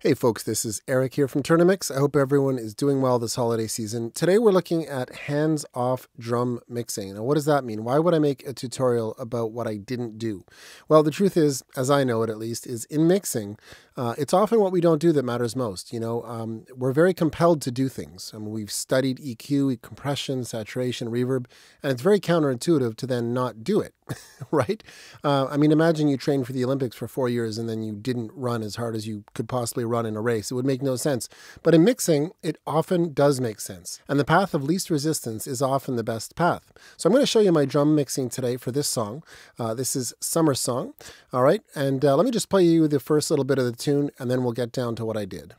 Hey folks, this is Eric here from Tourna-Mix. I hope everyone is doing well this holiday season. Today we're looking at hands-off drum mixing. Now what does that mean? Why would I make a tutorial about what I didn't do? Well, the truth is, as I know it at least, is in mixing, uh, it's often what we don't do that matters most. You know, um, we're very compelled to do things. I mean, we've studied EQ, compression, saturation, reverb, and it's very counterintuitive to then not do it, right? Uh, I mean, imagine you trained for the Olympics for four years and then you didn't run as hard as you could possibly run in a race. It would make no sense. But in mixing, it often does make sense. And the path of least resistance is often the best path. So I'm going to show you my drum mixing today for this song. Uh, this is Summer Song. All right. And uh, let me just play you the first little bit of the tune and then we'll get down to what I did.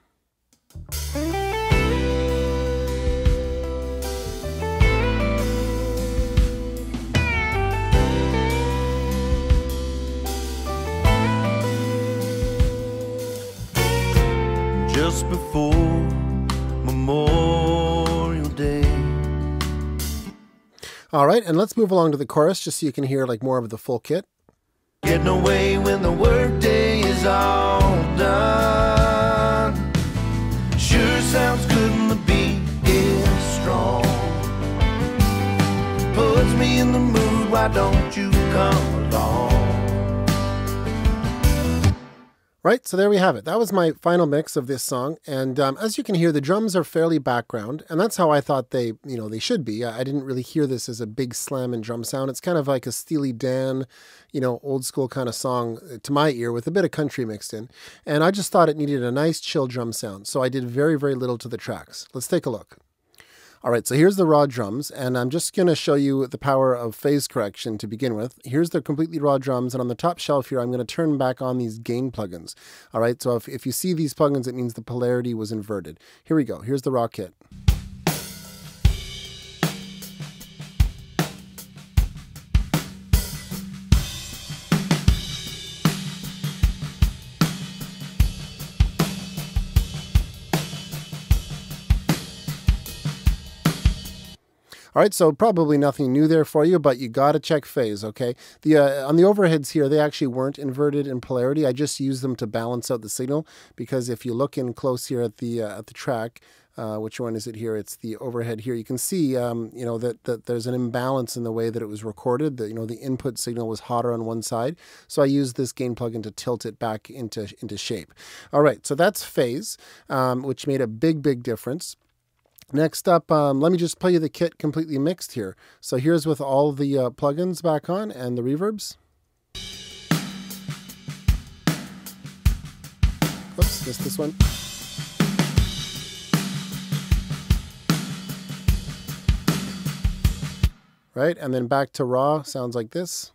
Right, and let's move along to the chorus just so you can hear like more of the full kit. Getting away when the workday is all done. Sure sounds good the beat is strong. Puts me in the mood, why don't you come Right, so there we have it. That was my final mix of this song, and um, as you can hear, the drums are fairly background, and that's how I thought they, you know, they should be. I, I didn't really hear this as a big slam and drum sound. It's kind of like a Steely Dan, you know, old school kind of song uh, to my ear with a bit of country mixed in, and I just thought it needed a nice chill drum sound, so I did very, very little to the tracks. Let's take a look. All right, so here's the raw drums, and I'm just going to show you the power of phase correction to begin with. Here's the completely raw drums, and on the top shelf here, I'm going to turn back on these gain plugins. All right, so if, if you see these plugins, it means the polarity was inverted. Here we go. Here's the raw kit. All right, so probably nothing new there for you, but you got to check phase, okay? The uh, on the overheads here, they actually weren't inverted in polarity. I just used them to balance out the signal because if you look in close here at the uh, at the track, uh, which one is it here? It's the overhead here. You can see, um, you know, that, that there's an imbalance in the way that it was recorded. That you know the input signal was hotter on one side, so I used this gain plugin to tilt it back into into shape. All right, so that's phase, um, which made a big big difference. Next up, um, let me just play you the kit completely mixed here. So here's with all the uh, plugins back on and the reverbs. Whoops, missed this one. Right, and then back to raw, sounds like this.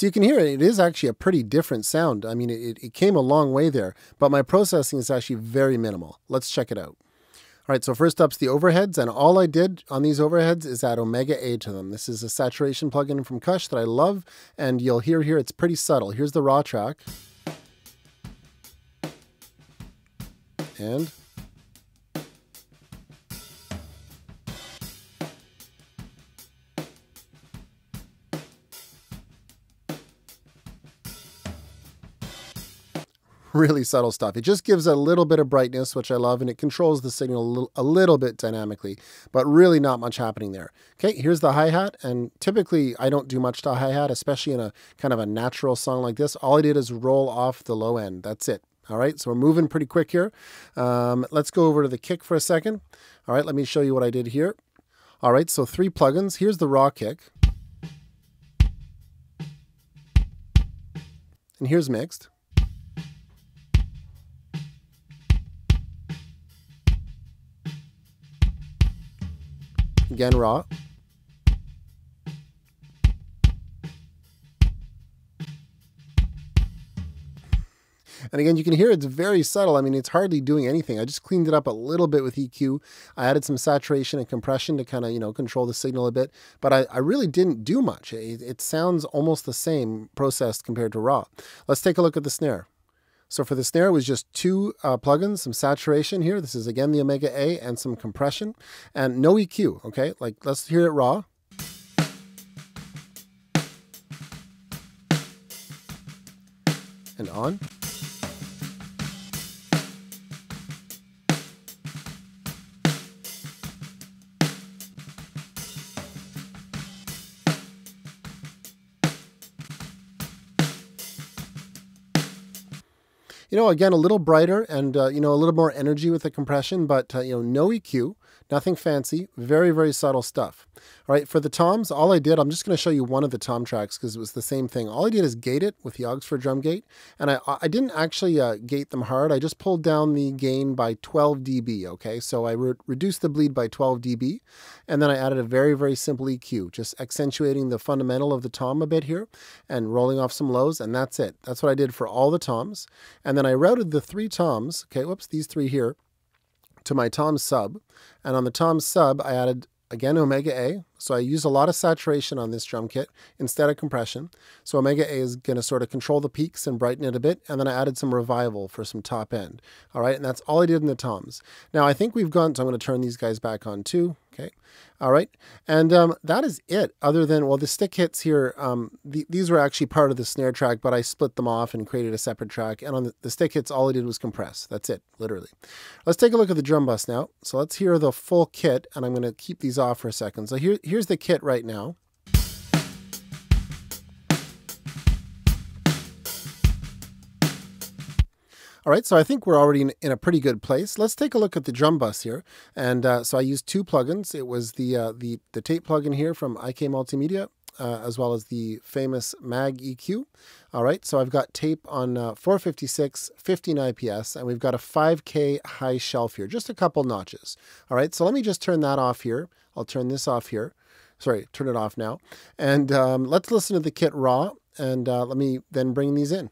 So you can hear it, it is actually a pretty different sound. I mean, it, it came a long way there, but my processing is actually very minimal. Let's check it out. All right, so first up's the overheads, and all I did on these overheads is add Omega A to them. This is a saturation plugin from Kush that I love, and you'll hear here it's pretty subtle. Here's the raw track. And really subtle stuff. It just gives a little bit of brightness, which I love, and it controls the signal a little, a little, bit dynamically, but really not much happening there. Okay, here's the hi-hat, and typically I don't do much to hi-hat, especially in a kind of a natural song like this. All I did is roll off the low end. That's it. All right, so we're moving pretty quick here. Um, let's go over to the kick for a second. All right, let me show you what I did here. All right, so three plugins. Here's the raw kick. And here's mixed. Again, raw. And again, you can hear it's very subtle. I mean, it's hardly doing anything. I just cleaned it up a little bit with EQ. I added some saturation and compression to kind of, you know, control the signal a bit. But I, I really didn't do much. It, it sounds almost the same processed compared to raw. Let's take a look at the snare. So for the snare, it was just two uh, plugins, some saturation here. This is again the Omega A and some compression and no EQ. Okay, like let's hear it raw. And on. You know, again, a little brighter and, uh, you know, a little more energy with the compression, but, uh, you know, no EQ, nothing fancy, very, very subtle stuff. All right, for the toms, all I did, I'm just going to show you one of the tom tracks because it was the same thing. All I did is gate it with the Oxford drum gate, and I, I didn't actually uh, gate them hard. I just pulled down the gain by 12 dB, okay? So I re reduced the bleed by 12 dB, and then I added a very, very simple EQ, just accentuating the fundamental of the tom a bit here and rolling off some lows, and that's it. That's what I did for all the toms. And then I routed the three toms, okay, whoops, these three here, to my tom sub. And on the tom sub, I added again omega A. So I use a lot of saturation on this drum kit instead of compression. So omega A is going to sort of control the peaks and brighten it a bit. And then I added some revival for some top end. All right, and that's all I did in the toms. Now I think we've gone, so I'm going to turn these guys back on too. Okay. All right. And um, that is it, other than, well, the stick hits here, um, the, these were actually part of the snare track, but I split them off and created a separate track. And on the, the stick hits, all I did was compress. That's it, literally. Let's take a look at the drum bus now. So let's hear the full kit, and I'm going to keep these off for a second. So here, here's the kit right now. All right, so I think we're already in, in, a pretty good place. Let's take a look at the drum bus here. And uh, so I used two plugins. It was the, uh, the, the tape plugin here from IK Multimedia, uh, as well as the famous Maag EQ. All right, so I've got tape on uh, 456, 15 IPS, and we've got a 5K high shelf here, just a couple notches. All right, so let me just turn that off here. I'll turn this off here. Sorry, turn it off now. And um, let's listen to the kit raw, and uh, let me then bring these in.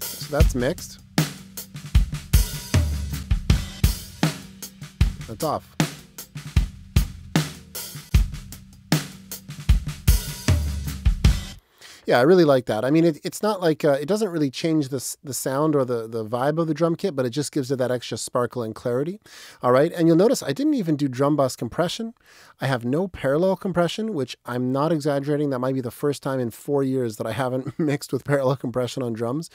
So that's mixed. That's off. Yeah, I really like that. I mean, it, it's not like uh, it doesn't really change the the sound or the the vibe of the drum kit, but it just gives it that extra sparkle and clarity. All right, and you'll notice I didn't even do drum bus compression. I have no parallel compression, which I'm not exaggerating. That might be the first time in four years that I haven't mixed with parallel compression on drums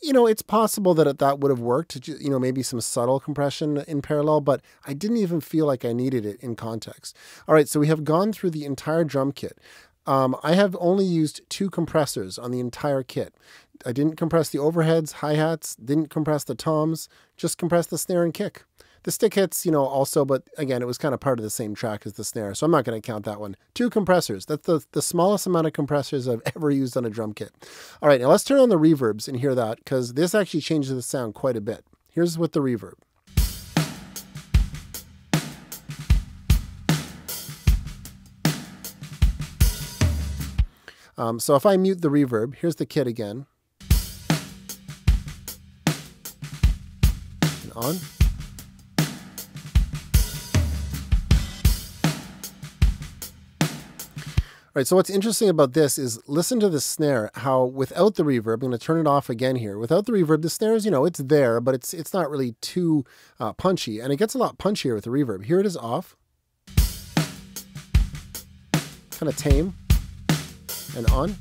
you know, it's possible that that would have worked, you know, maybe some subtle compression in parallel, but I didn't even feel like I needed it in context. All right, so we have gone through the entire drum kit. Um, I have only used two compressors on the entire kit. I didn't compress the overheads, hi-hats, didn't compress the toms, just compressed the snare and kick. The stick hits, you know, also, but again, it was kind of part of the same track as the snare, so I'm not going to count that one. Two compressors. That's the, the smallest amount of compressors I've ever used on a drum kit. All right, now let's turn on the reverbs and hear that, because this actually changes the sound quite a bit. Here's with the reverb. Um, so if I mute the reverb, here's the kit again. And on. Right, so what's interesting about this is listen to the snare, how without the reverb, I'm going to turn it off again here. Without the reverb, the snare is, you know, it's there, but it's it's not really too uh, punchy. And it gets a lot punchier with the reverb. Here it is off. Kind of tame. And on.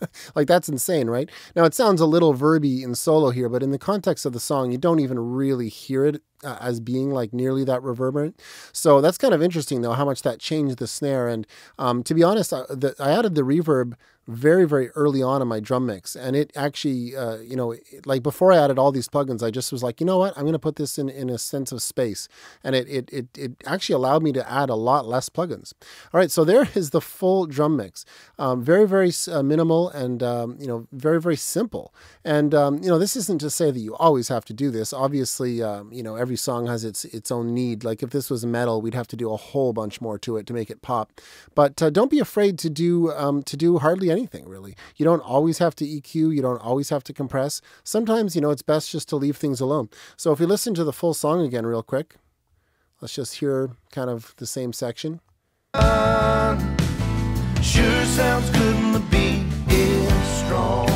like that's insane, right? Now it sounds a little verby in solo here, but in the context of the song, you don't even really hear it uh, as being like nearly that reverberant. So that's kind of interesting though, how much that changed the snare. And um, to be honest, I, the, I added the reverb very very early on in my drum mix. And it actually uh, you know like before i added all these plugins i just was like you know what? I'm going to put this in in a sense of space. And it, it it it actually allowed me to add a lot less plugins. All right so there is the full drum mix. Um, very very uh, minimal and um, you know very very simple. And um, you know this isn't to say that you always have to do this. Obviously um, you know every song has its its own need like if this was metal we'd have to do a whole bunch more to it to make it pop but uh, don't be afraid to do um, to do hardly anything really. You don't always have to EQ, you don't always have to compress. Sometimes, you know, it's best just to leave things alone. So if we listen to the full song again real quick, let's just hear kind of the same section. Sure sounds good and the beat is strong.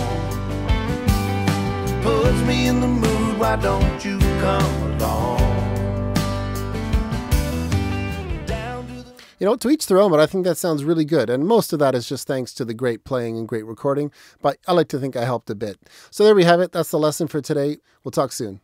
Puts me in the mood, why don't you come You know, to each their own, but I think that sounds really good. And most of that is just thanks to the great playing and great recording. But I like to think I helped a bit. So there we have it. That's the lesson for today. We'll talk soon.